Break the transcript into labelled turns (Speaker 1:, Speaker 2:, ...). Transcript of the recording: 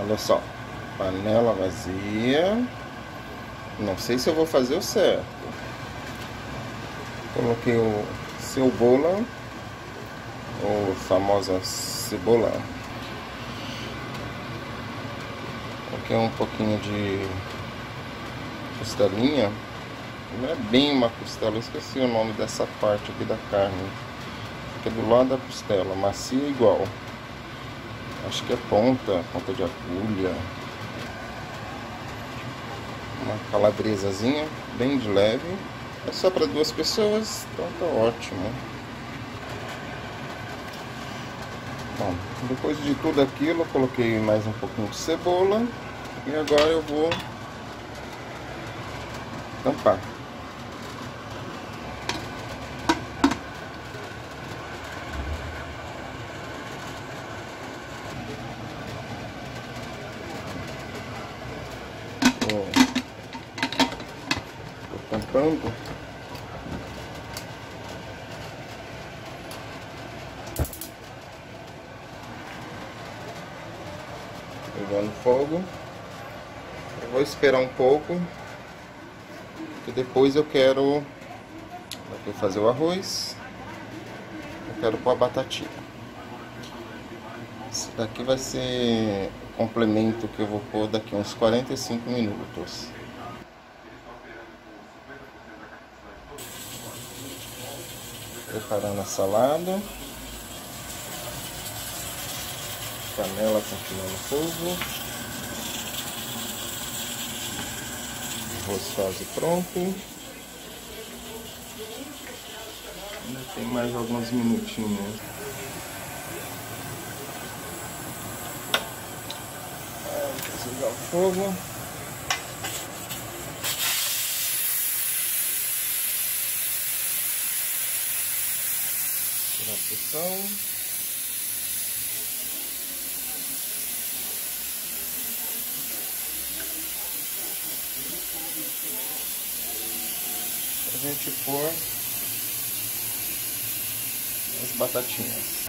Speaker 1: Olha só, panela vazia. Não sei se eu vou fazer o certo. Coloquei o cebola, ou famosa cebola. Coloquei um pouquinho de costelinha. Não é bem uma costela, eu esqueci o nome dessa parte aqui da carne. Fica do lado da costela, macia igual. Acho que é ponta, ponta de agulha. Uma calabresazinha, bem de leve. É só para duas pessoas, então tá ótimo. Bom, depois de tudo aquilo, eu coloquei mais um pouquinho de cebola. E agora eu vou tampar. Tampando. Pegando fogo. Eu vou esperar um pouco. Que depois eu quero aqui fazer o arroz. Eu quero pôr a batatinha. Esse daqui vai ser o complemento que eu vou pôr daqui uns 45 minutos. preparando a salada. Canela continuando fogo. Arroz quase pronto. Ainda tem mais alguns minutinhos. Desligar o fogo. tirar a pressão. A gente pôr as batatinhas.